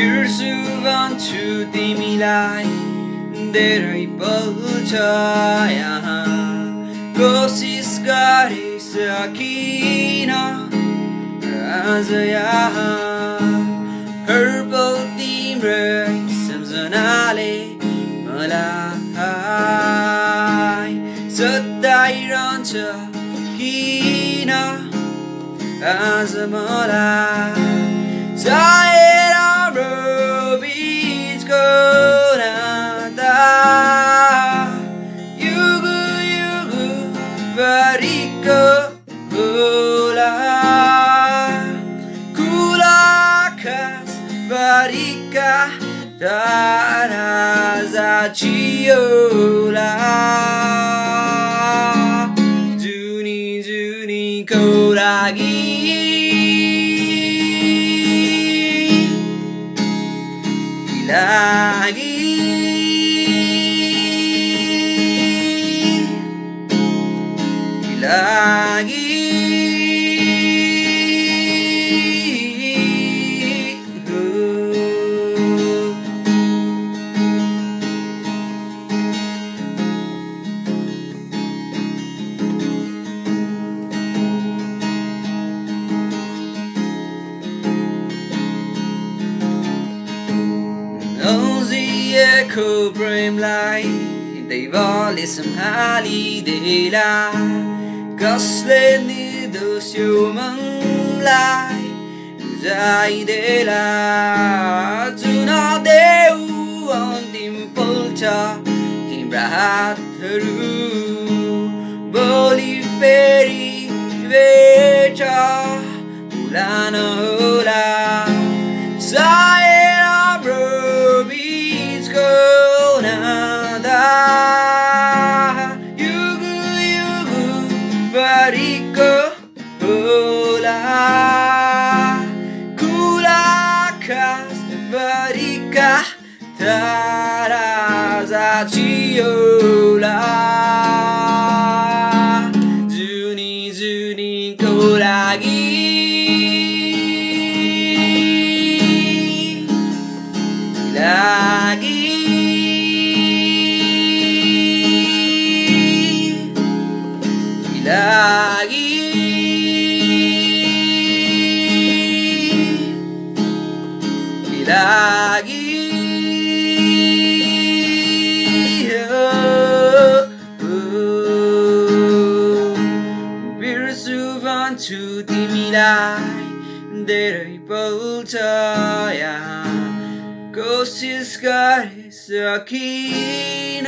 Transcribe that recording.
बिर्सु भन्छु तिमीलाई धेरै पल्छ यहाँ कोसिस गरे सकिन आज यहाँ हर पल तिम्रै सम्झनाले मलाई सताइरहन्छ किन आज मलाई Tarás a Tiola, orar Junin, Junin, Koragi Ilagi Ilagi नौजिएको प्रेमलाई दैवले सम्हालिदेला कसले निर्दोष मनलाई बुझाइदेला ただ立ち寄らずにずにこらぎらぎ भन्छु तिमीलाई धेरै पल्छ यहाँ कोसिस गरे सकिन